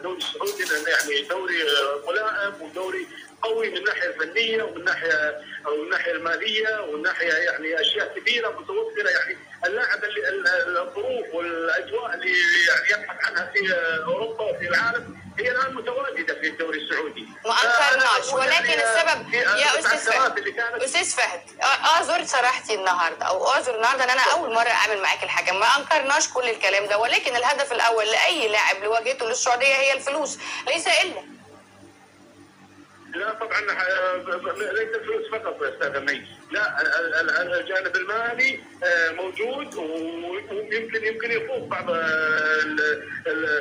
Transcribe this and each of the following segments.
الدوري السعودي لأنه يعني دوري ملائم ودوري قوي من الناحيه الفنيه ومن ناحية أو من الناحيه المالية ومن ناحية يعني أشياء كثيرة متوفرة. يعني اللاعب الظروف والأجواء اللي يعني يبحث عنها في أوروبا وفي العالم هي الان متواجده في الدوري السعودي. ما انكرناش فأنا أقول ولكن السبب يا أستاذ فهد أستاذ فهد اعذر صراحتي النهارده أو اعذر النهارده إن أنا أول مرة أعمل معاك الحكم ما أنكرناش كل الكلام ده ولكن الهدف الأول لأي لاعب لواجهته للسعودية هي الفلوس ليس إلا. لا طبعا آه، ليس الفلوس فقط يا أستاذ مي لا ال- ال- ال- الجانب المالي آه، موجود ويمكن يمكن يفوق بعض ال-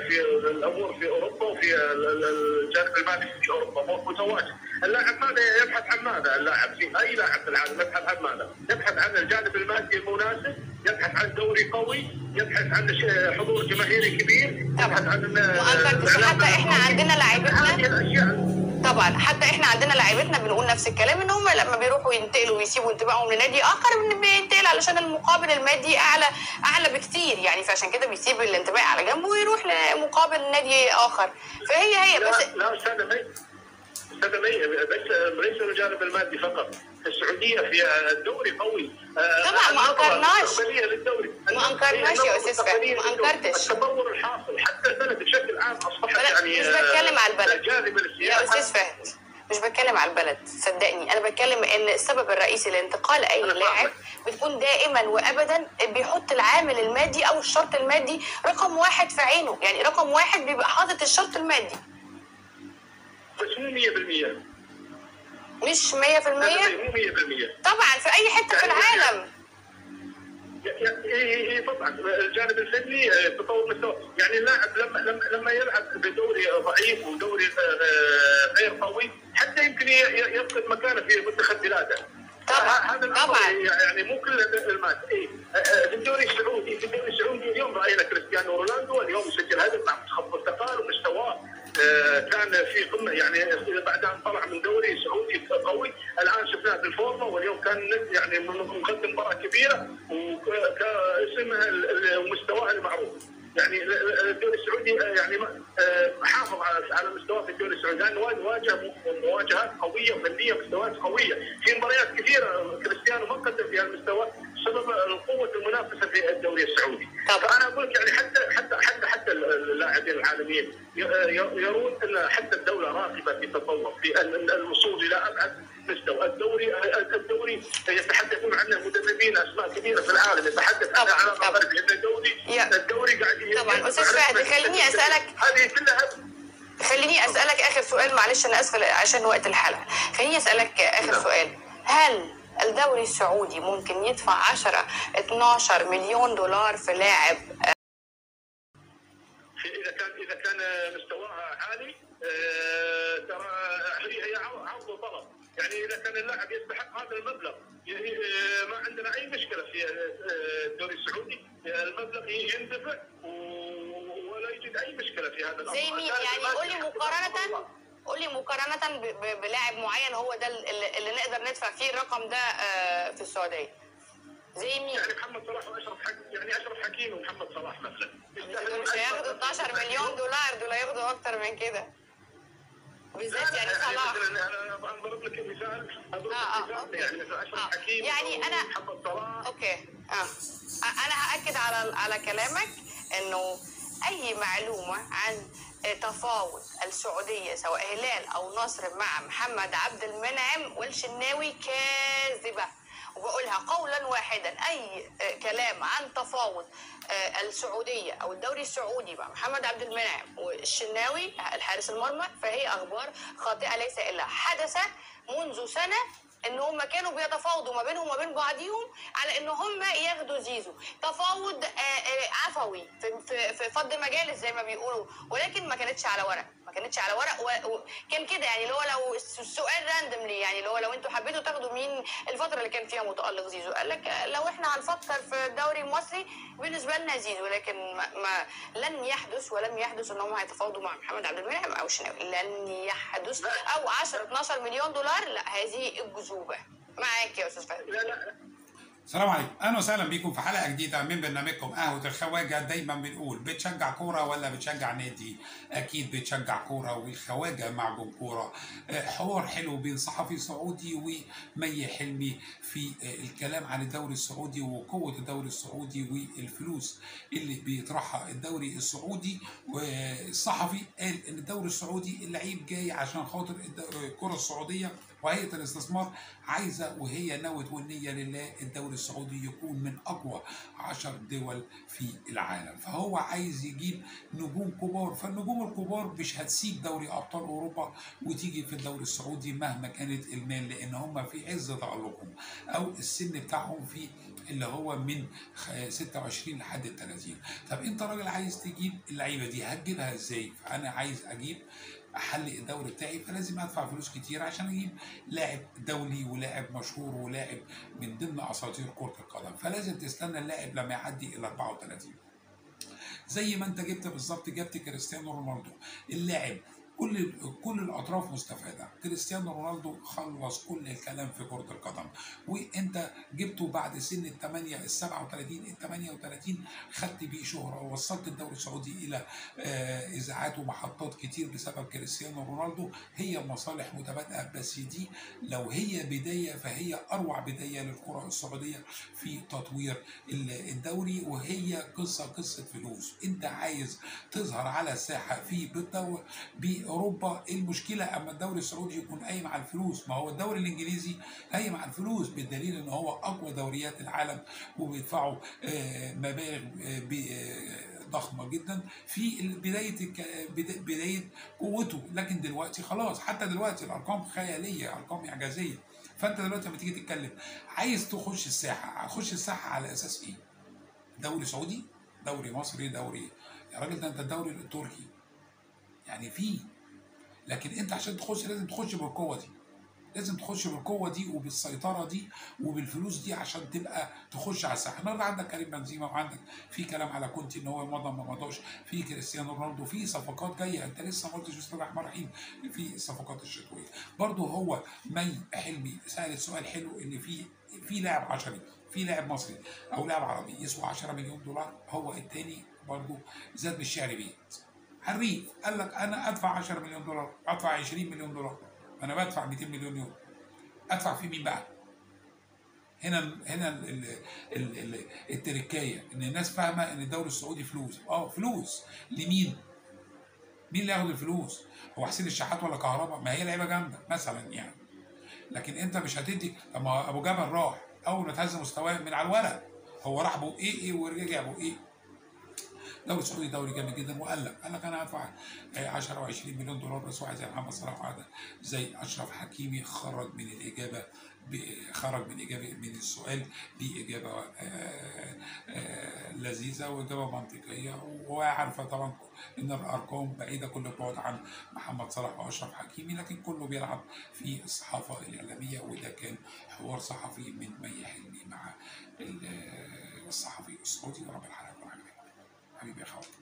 في الأمور في أوروبا وفي ال- ال- الجانب المالي في أوروبا متواجد اللاعب ماذا يبحث عن ماذا اللاعب في أي لاعب في العالم يبحث عن ماذا؟ يبحث عن الجانب المادي المناسب يبحث عن دوري قوي يبحث عن حضور جماهيري كبير يبحث عن أنكرتش. حتى إحنا عندنا لاعبتنا- هذه الأشياء طبعا. حتى إحنا عندنا لعيبتنا بنقول نفس الكلام إن هم لما بيروحوا ينتقلوا ويسيبوا انتباههم لنادي آخر بينتقل علشان المقابل المادي أعلى أعلى بكتير. يعني فعشان كده بيسيب الانتباه على جنب ويروح لمقابل نادي آخر. فهي هي بس لا لا أستاذ أستاذ مي بس ليس الجانب المادي فقط السعودية في الدوري قوي آه، طبعا ما للدوري ما أنكرناش يا فهد، المستقبلية ما. أنكرتش. التطور الحاصل حتى البلد بشكل عام أصبحت لا، يعني مش آه، بتكلم على البلد. جاذبه يا أستاذ فهد مش بتكلم على البلد صدقني أنا بتكلم إن السبب الرئيسي لانتقال أي لاعب. بتكون دائما وابدا بيحط العامل المادي أو الشرط المادي رقم واحد في عينه يعني رقم واحد بيبقى حاطط الشرط المادي 100% مش 100% مو 100% طبعا في أي حتة في يعني- العالم. اي اي طبعا. الجانب الفني آه، تطور مستوى. يعني اللاعب لما لما لما يلعب بدوري ضعيف ودوري آه، غير قوي حتى يمكن يفقد مكانه في منتخب بلاده. طبعاً، هذا طبعاً. يعني مو كل المات اي في الدوري السعودي في الدوري السعودي اليوم رأينا كريستيانو رونالدو اليوم يسجل هدف مع منتخب البرتقال ومستواه آه، كان في قمة يعني بعد أن طلع من دوري سعودي قوي الآن شفناه بالفورمة واليوم كان يعني مقدم مباراة كبيرة وكاسمه ومستواه المعروف. يعني الدوري السعودي يعني آه، حافظ على على مستواه في الدوري السعودي. لأنه واجه مواجهات قوية وفنيه مستويات قوية. في مباريات كثيرة كريستيانو ما قدم فيها المستوى بسبب قوه المنافسة في الدوري السعودي. فأنا أقول لك يعني حتى حتى حتى حتى اللاعبين العالميين يرون أن حتى الدولة راغبه في التطور في ال- الوصول إلى أبعد مستوى. الدوري الدوري يتحدثون عنه مدربين أسماء كبيرة في العالم. يتحدث عنه طبعا، على ان الدوري الدوري قاعد طبعا. أستاذ يرفع فهد، خليني أسألك. هذه كلها خليني أسألك آخر سؤال معلش أنا آسفة عشان وقت الحلقة. خليني أسألك آخر نعم. سؤال. هل الدوري السعودي ممكن يدفع 10 12 مليون دولار في لاعب. إذا كان إذا كان مستواها عالي آه، ترى هي عرض وطلب. يعني إذا كان اللاعب يستحق هذا المبلغ يعني آه، ما عندنا أي مشكلة في آه، الدوري السعودي. المبلغ يندفع ولا يوجد أي مشكلة في هذا الأمر. زي مين؟ يعني قول لي مقارنة. لي مقارنة بلاعب معين هو ده اللي, نقدر ندفع فيه الرقم ده آه، في السعودية. زي مين؟ يعني محمد صلاح وأشرف حكيم يعني أشرف حكيم ومحمد صلاح مثلا. مش هياخدوا 12 مليون دولار دول هياخدوا أكتر من كده. بالذات يعني صلاح. مثلا أنا اضرب لك مثال أضرب آه، آه، لك مثال. يعني أشرف آه. حكيم يعني أنا- محمد صلاح. أوكي. آه. أنا هأكد على على كلامك إنه أي معلومة عن تفاوض السعودية سواء هلال أو نصر مع محمد عبد المنعم والشناوي كاذبة. وبقولها قولا واحدا أي كلام عن تفاوض السعودية أو الدوري السعودي مع محمد عبد المنعم والشناوي الحارس المرمى فهي أخبار خاطئة ليس إلا حدث منذ سنة إن هم كانوا بيتفاوضوا ما بينهم وما بين بعضيهم على إن هم ياخدوا زيزو. تفاوض آه، آه، عفوي في فض مجالس زي ما بيقولوا ولكن ما كانتش على ورق. ما كانتش على ورق وكان كده يعني اللي هو لو الس- السؤال راندملي يعني اللي هو لو أنتوا حبيتوا تاخدوا مين الفترة اللي كان فيها متألق زيزو. قال لك لو إحنا هنفكر في الدوري المصري بالنسبة لنا زيزو لكن ما, ما لن يحدث ولم يحدث ان هم هيتفاوضوا مع محمد عبد المنعم أو الشناوي لن يحدث أو 10 12 مليون دولار. لا هذه الجذوبة. معاك يا أستاذ فهد. لا لا. السلام عليكم. أهلا وسهلا بيكم في حلقة جديدة من برنامجكم قهوة الخواجة. دايما بنقول بتشجع كورة ولا بتشجع نادي؟ أكيد بتشجع كورة والخواجة مع جمهوره حوار حلو بين صحفي سعودي ومي حلمي في الكلام عن الدوري السعودي وقوة الدوري السعودي والفلوس اللي بيطرحها الدوري السعودي. والصحفي قال إن الدوري السعودي اللعيب جاي عشان خاطر الكره السعودية وهيئة الاستثمار عايزة وهي نوت والنية لله الدوري السعودي يكون من أقوى عشر دول في العالم. فهو عايز يجيب نجوم كبار فالنجوم الكبار مش هتسيب دوري أبطال أوروبا وتيجي في الدوري السعودي مهما كانت المال لأن هم في عز تألقهم أو السن بتاعهم في اللي هو من 26 لحد 30 طب أنت راجل عايز تجيب اللعيبة دي هتجيبها إزاي؟ فأنا عايز أجيب احلق الدوري بتاعي فلازم أدفع فلوس كتير عشان أجيب لاعب دولي ولاعب مشهور ولاعب من ضمن أساطير كرة القدم. فلازم تستنى اللاعب لما يعدي ال 34 زي ما أنت جبت بالظبط جبت كريستيانو رونالدو. اللاعب كل كل الأطراف مستفادة. كريستيانو رونالدو خلص كل الكلام في كرة القدم. وإنت جبته بعد سن ال 8 ال 37 ال 38 خدت بيه شهرة ووصلت الدوري السعودي إلى اذاعات ومحطات كتير بسبب كريستيانو رونالدو. هي مصالح متبادلة بس دي لو هي بداية فهي أروع بداية للكرة السعودية في تطوير الدوري. وهي قصة قصة فلوس. إنت عايز تظهر على الساحة في بالدوري أوروبا إيه المشكلة أما الدوري السعودي يكون قايم على الفلوس ما هو الدوري الإنجليزي قايم على الفلوس بالدليل إن هو أقوى دوريات العالم وبيدفعوا مبالغ ضخمة جدا في بداية بداية قوته لكن دلوقتي خلاص حتى دلوقتي الأرقام خيالية أرقام إعجازية فأنت دلوقتي لما تيجي تتكلم عايز تخش الساحة هتخش الساحة على أساس إيه؟ دوري سعودي؟ دوري مصري؟ دوري يا راجل ده أنت الدوري التركي يعني في لكن انت عشان تخش لازم تخش بالقوة دي. لازم تخش بالقوة دي وبالسيطرة دي وبالفلوس دي عشان تبقى تخش على الساحة. النهارده عندك كريم بنزيما وعندك في كلام على كونتي إن هو مضى ما مضاش. في كريستيانو رونالدو في صفقات جاية. أنت لسه ما قلتش بسم الله الرحمن الرحيم في الصفقات الشتوية. برضه هو مي حلمي سأل سؤال حلو إن في في لاعب عشري في لاعب مصري أو لاعب عربي يسوى 10 مليون دولار. هو الثاني برضه زاد من الشعر بيت حريف. قال لك أنا أدفع 10 مليون دولار أدفع 20 مليون دولار. أنا بدفع 200 مليون يورو أدفع في مين بقى؟ هنا هنا ال ال ال التركايه إن الناس فاهمة إن الدوري السعودي فلوس. آه فلوس. لمين؟ مين اللي ياخد الفلوس؟ هو حسين الشحات ولا كهرباء؟ ما هي لعيبة جامدة مثلا يعني. لكن أنت مش هتدي. طب ما أبو جبل راح. أول ما تهز مستواه من على الورق هو راح ابو إيه إيه ورجع ابو إيه؟ الدوري السعودي دوري جامد جدا وقال لك قال لك أنا هدفع 10 و20 مليون دولار بس واحد زي محمد صلاح واحد زي أشرف حكيمي خرج من الإجابة خرج من إجابة من السؤال بإجابة لذيذة وإجابة منطقية. وهو عارفه طبعا إن الأرقام بعيدة كل البعد عن محمد صلاح وأشرف حكيمي لكن كله بيلعب في الصحافة الإعلامية وده كان حوار صحفي من مي حلمي مع الصحفي السعودي. رب العالمين. אני